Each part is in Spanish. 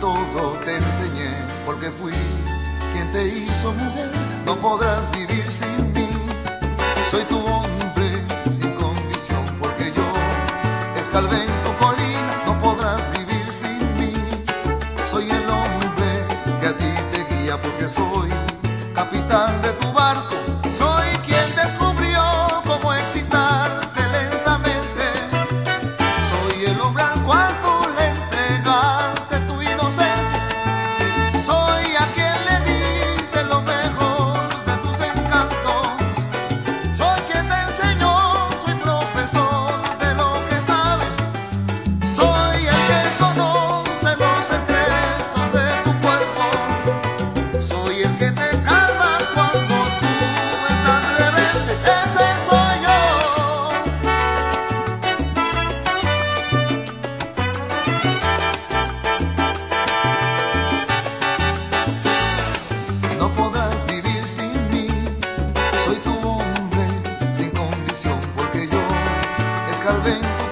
todo te enseñé, porque fui quien te hizo mujer. No podrás vivir sin mí, soy tu hombre sin condición, porque yo escalvé en tu colina. No podrás vivir sin mí, soy el hombre que a ti te guía, porque soy capitán.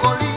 Bolivia.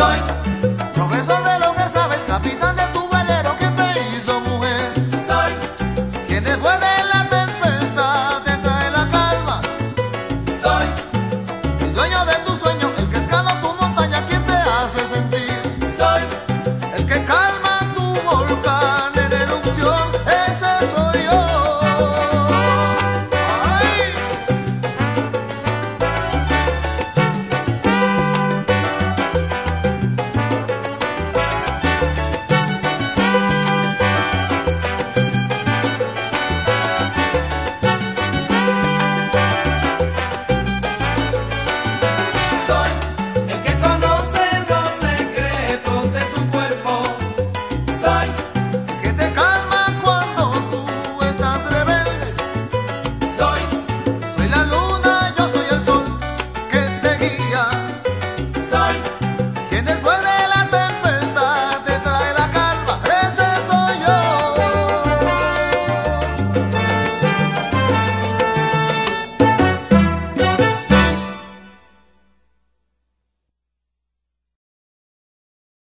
soy. Profesor de lo que sabes, capitán de tu velero que te hizo mujer. Soy. Que después de la tempestad te trae la calma. Soy. El dueño de tu sueño, el que escala tu montaña, quien te hace sentir. Soy. El que después de